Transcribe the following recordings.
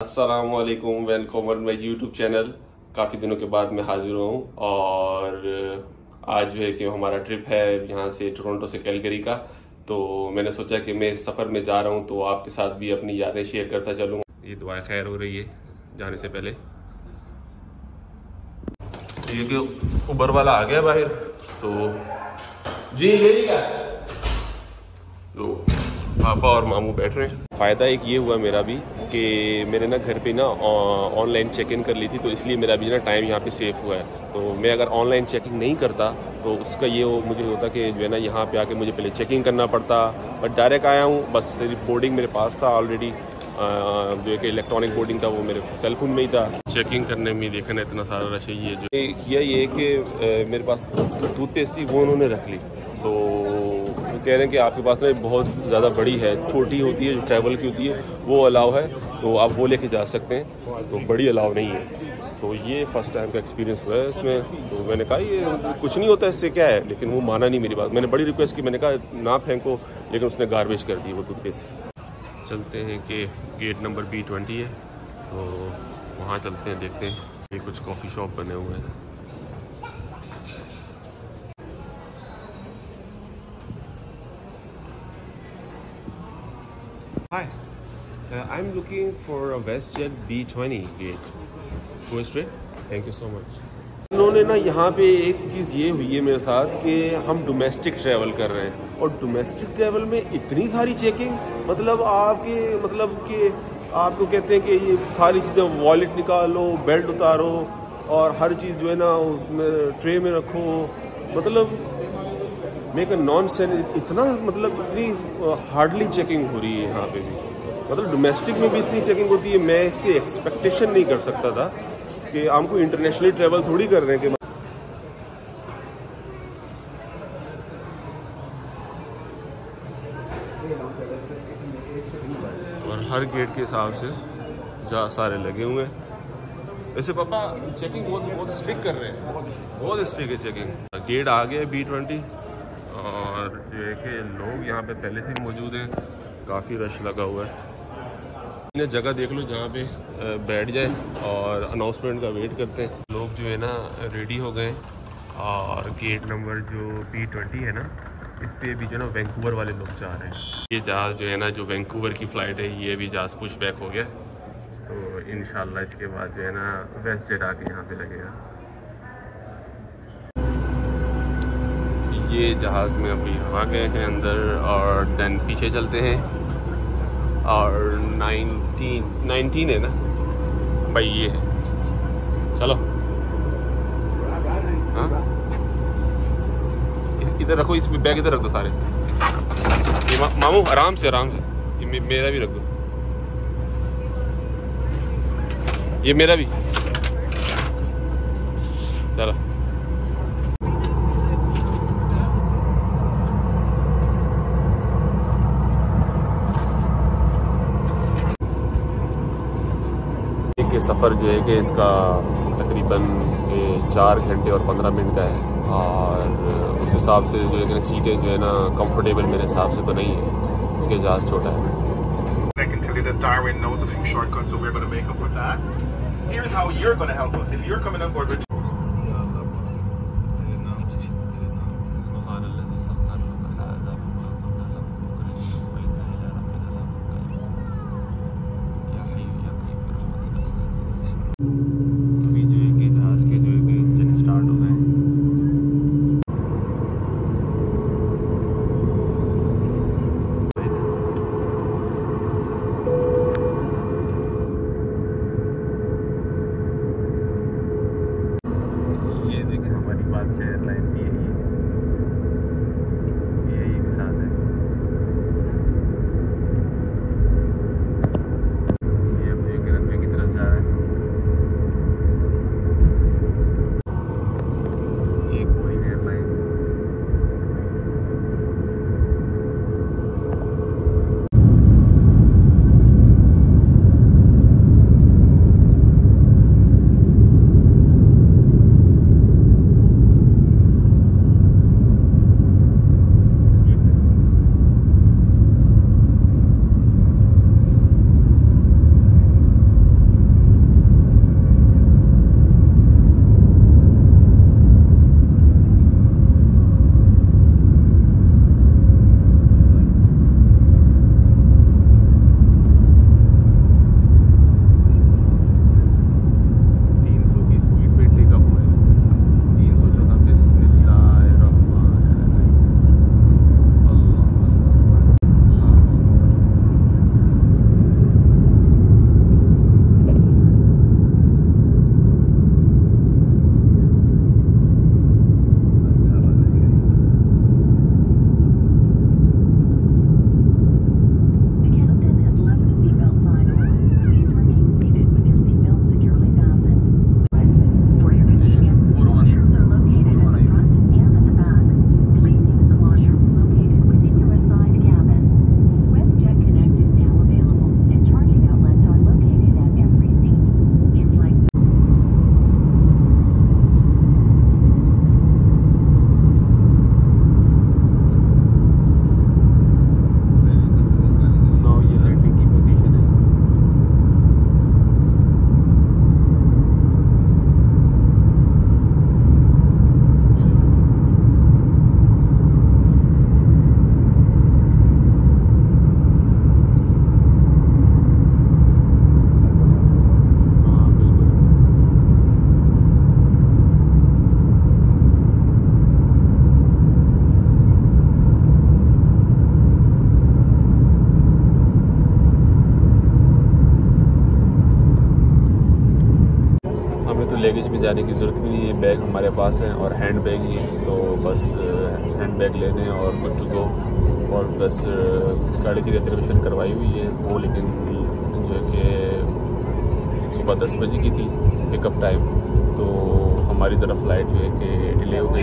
असलकुम welcome on my YouTube channel काफ़ी दिनों के बाद मैं हाजिर हूँ और आज जो है कि हमारा ट्रिप है यहाँ से टोरंटो से कैलगरी का। तो मैंने सोचा कि मैं सफ़र में जा रहा हूँ तो आपके साथ भी अपनी यादें शेयर करता चलूँ। ये दुआ खैर हो रही है जाने से पहले। ये कि उबर वाला आ गया बाहर। तो जी, यही क्या तो पापा और मामू बैठ रहे हैं। फ़ायदा एक ये हुआ मेरा भी कि मैंने ना घर पे ना ऑनलाइन चेक इन कर ली थी तो इसलिए मेरा भी ना टाइम यहाँ पे सेफ़ हुआ है। तो मैं अगर ऑनलाइन चेकिंग नहीं करता तो उसका ये हो, मुझे होता कि जो है ना यहाँ पे आके मुझे पहले चेकिंग करना पड़ता। बट डायरेक्ट आया हूँ बस सिर्फ़ बोर्डिंग मेरे पास था ऑलरेडी जो है कि इलेक्ट्रॉनिक बोर्डिंग था वो मेरे सेल फ़ोन में ही था। चेकिंग करने में देखा ना इतना सारा रश है ये जो। किया ये कि मेरे पास टूथपेस्ट थी वो उन्होंने रख ली। तो कह रहे हैं कि आपके पास ना बहुत ज़्यादा बड़ी है, छोटी होती है, जो ट्रैवल की होती है, वो अलाव है तो आप वो लेके जा सकते हैं तो बड़ी अलाव नहीं है। तो ये फ़र्स्ट टाइम का एक्सपीरियंस हुआ है इसमें तो मैंने कहा, ये कुछ नहीं होता, इससे क्या है? लेकिन वो माना नहीं मेरी बात। मैंने बड़ी रिक्वेस्ट की, मैंने कहा, ना फेंको, लेकिन उसने गार्बेज कर दी वो टूथपेस्ट चलते हैं कि गेट नंबर बी ट्वेंटी है तो वहाँ चलते हैं, देखते हैं ये कुछ कॉफ़ी शॉप बने हुए हैं। Hi, uh, I'm looking for a WestJet B20 gate. Go straight. Thank you so much. उन्होंने ना यहाँ पे एक चीज़ ये हुई है मेरे साथ कि हम डोमेस्टिक ट्रैवल कर रहे हैं और डोमेस्टिक ट्रैवल में इतनी सारी चेकिंग मतलब आपके मतलब कि आपको कहते हैं कि ये सारी चीज़ें वॉलेट निकालो बेल्ट उतारो और हर चीज़ जो है ना उसमें ट्रे में रखो मतलब अ नॉन सेंस इतना मतलब इतनी हार्डली चेकिंग हो रही है यहाँ पे भी। मतलब डोमेस्टिक में भी इतनी चेकिंग होती है, मैं इसकी एक्सपेक्टेशन नहीं कर सकता था कि हमको इंटरनेशनली ट्रेवल थोड़ी कर रहे हैं कि और हर गेट के हिसाब से जहाँ सारे लगे हुए हैं। वैसे पापा चेकिंग बहुत बहुत स्ट्रिक्ट कर रहे हैं। बहुत स्ट्रिक्ट है चेकिंग गेट आ गया बी ट्वेंटी और जो है कि लोग यहाँ पे पहले से मौजूद हैं। काफ़ी रश लगा हुआ है। इन्हें जगह देख लो जहाँ पे बैठ जाए और अनाउंसमेंट का वेट करते हैं। लोग जो है ना रेडी हो गए और गेट नंबर जो पी ट्वेंटी है ना, इस पर भी जो है ना वैंकूवर वाले लोग जा रहे हैं। ये जहाज़ जो है ना, जो वैंकूवर की फ़्लाइट है, ये भी जहाज़ पुश बैक हो गया। तो इन इसके बाद जो है ना वेस्ट जेट आके यहाँ पर लगेगा। ये जहाज़ में अभी आ गए हैं अंदर और देन पीछे चलते हैं। और नाइनटीन नाइनटीन है ना? भाई ये है। चलो। हाँ? इधर रखो इस बैग इधर रख दो सारे। ये मा, मामू आराम से आराम से। ये मेरा भी रख दो। ये मेरा भी। चलो। सफ़र जो है कि इसका तकरीबन चार घंटे और पंद्रह मिनट का है। और उस हिसाब से जो है सीटें जो है ना कंफर्टेबल मेरे हिसाब से तो नहीं है, क्योंकि जहाज़ छोटा है। हमें तो लगेज में जाने की ज़रूरत भी नहीं है बैग हमारे पास है और हैंड बैग ही है तो बस हैंड बैग लेने और बच्चों को और बस गाड़ी की रिजर्वेशन करवाई हुई है, वो लेकिन जो है कि सुबह दस बजे की थी पिकअप टाइम तो हमारी तरफ़ फ़्लाइट जो है कि डिले हो गई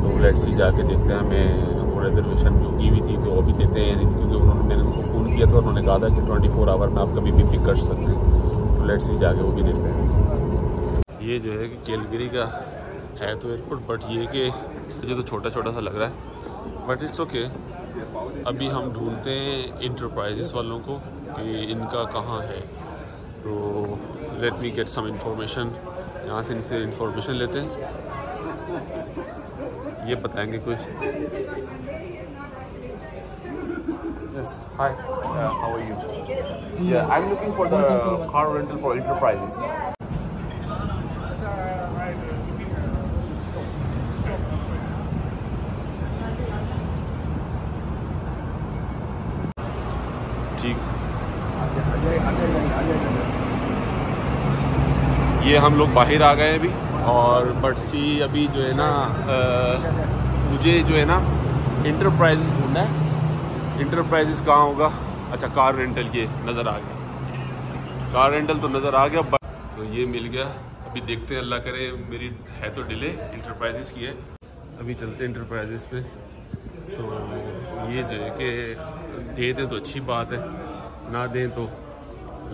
तो लेट सी जाके देखते हैं, हमें वो रिजर्वेशन जो की हुई थी तो वो भी देते हैं क्योंकि उन्होंने, मैंने उनको फ़ोन किया था, उन्होंने कहा था कि ट्वेंटी फोर आवर में आप कभी भी पिक कर सकते हैं तो लेट सी जाके वो भी देखते हैं। ये जो है कि केलगिरी का है तो एयरपोर्ट बट ये कि मुझे तो छोटा छोटा सा लग रहा है बट इट्स ओके अभी हम ढूंढते हैं इंटरप्राइजेस वालों को कि इनका कहाँ है तो let me get some information यहाँ से इनसे इंफॉर्मेशन लेते हैं ये बताएँगे कुछ Yes, hi. Uh, how are you? Yeah, I'm looking for the car rental for enterprises. ठीक ये हम लोग बाहर आ गए अभी और बट सी अभी जो है ना आ, मुझे जो है ना इंटरप्राइजेस ढूंढना है। इंटरप्राइजेस कहाँ होगा? अच्छा कार रेंटल ये नज़र आ गया। कार रेंटल तो नज़र आ गया बट तो ये मिल गया। अभी देखते हैं अल्लाह करे मेरी है तो डिले इंटरप्राइजेस की है। अभी चलते हैं इंटरप्राइजेस पे। तो ये जो है कि दे दें तो अच्छी बात है ना दें तो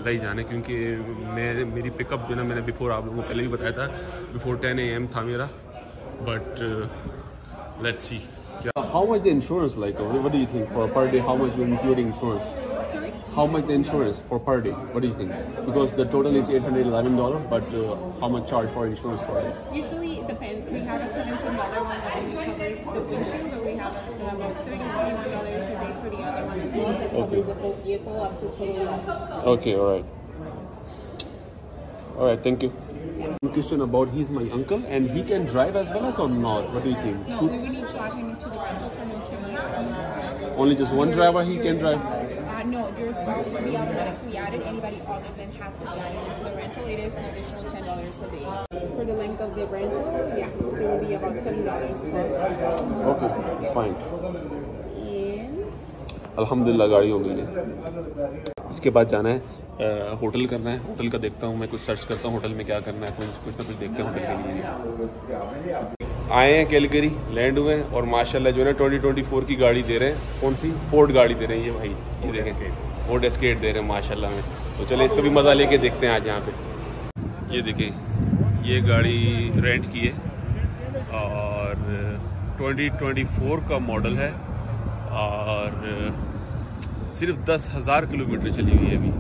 ही जाने क्योंकि मैं मेरी पिकअप जो है ना मैंने बिफोर आप लोगों को पहले भी बताया था बिफोर टेन ए था मेरा but let's see How much the insurance like? What do you think for per day? How much you including insurance? Sorry? How much the insurance for per day? What do you think? Because the total is eight hundred eleven dollar, but uh, how much charge for insurance per day? Usually it depends. We have a seventeen dollar one that covers the windshield, or we have a, about thirty forty-one dollars a day for the other one as well that covers Okay. the whole vehicle up to total loss. Okay, all right. All right, thank you. Question about he's my uncle and he can drive as well as or not? What do you think? No, Two- we would need to add him into the rental for him to be able only just one Your- driver he your can drive. spouse, Uh, no, your spouse will be automatically added. Anybody other than has to be added into the rental. It is an additional ten dollars a day for the length of the rental. Yeah, so it will be about seventy dollars plus. Okay, it's fine. And अल्हम्दुलिल्लाह, गाड़ी हो गई है। इसके बाद जाना है hotel करना है। होटल का देखता हूँ मैं, कुछ सर्च करता हूँ होटल में क्या करना है कुछ कुछ ना कुछ देखते हैं होटल के लिए। आए हैं कैलगरी, लैंड हुए हैं और माशाल्लाह जो है ट्वेंटी ट्वेंटी फोर की गाड़ी दे रहे हैं। कौन सी? फोर्ड गाड़ी दे रहे हैं ये भाई। ये देखें फोर्ड एस्केट दे रहे हैं माशाल्लाह में। तो चले इसका भी मज़ा लेके देखते हैं आज यहाँ पे। ये देखें, ये गाड़ी रेंट की है और 2024 का मॉडल है और सिर्फ़ दस हज़ार किलोमीटर चली हुई है अभी।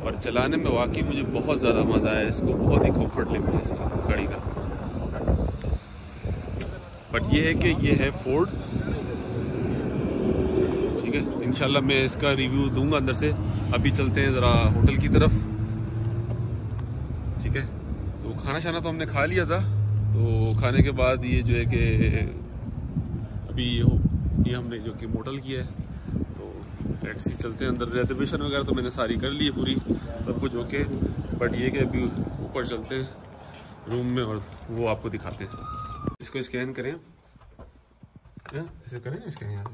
और चलाने में वाकई मुझे बहुत ज़्यादा मज़ा आया इसको, बहुत ही कंफर्ट लेवल है इसका, गाड़ी का। बट ये है कि ये है फोर्ड ठीक है, इंशाल्लाह मैं इसका रिव्यू दूँगा अंदर से। अभी चलते हैं ज़रा होटल की तरफ़। ठीक है तो खाना शाना तो हमने खा लिया था। तो खाने के बाद ये जो है कि अभी ये हमने जो कि मोटल किया है। लेट्स सी चलते हैं अंदर रिजर्वेशन वगैरह तो मैंने सारी कर ली है पूरी सब कुछ ओके बट ये कि अभी ऊपर चलते हैं रूम में और वो आपको दिखाते हैं। इसको स्कैन करें। हाँ, ऐसे करें स्कैन यहाँ से।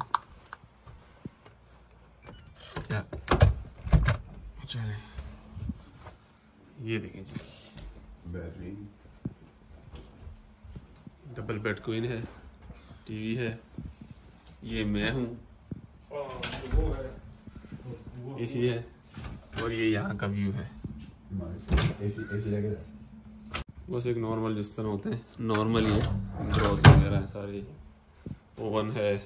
क्या? चले ये देखें जी। डबल बेड क्वीन है टीवी है। ये मैं हूँ। इसी है और ये यहाँ का व्यू है। बस एक नॉर्मल जिस तरह होते हैं नॉर्मल ही है वगैरह है सारे। ओवन है,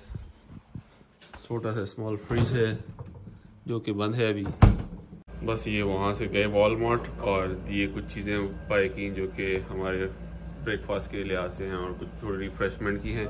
छोटा सा स्मॉल फ्रिज है, जो कि बंद है अभी। बस ये वहाँ से गए वॉलमार्ट और ये कुछ चीज़ें बाय की, जो कि हमारे ब्रेकफास्ट के लिहाज से हैं और कुछ थोड़ी रिफ्रेशमेंट की हैं।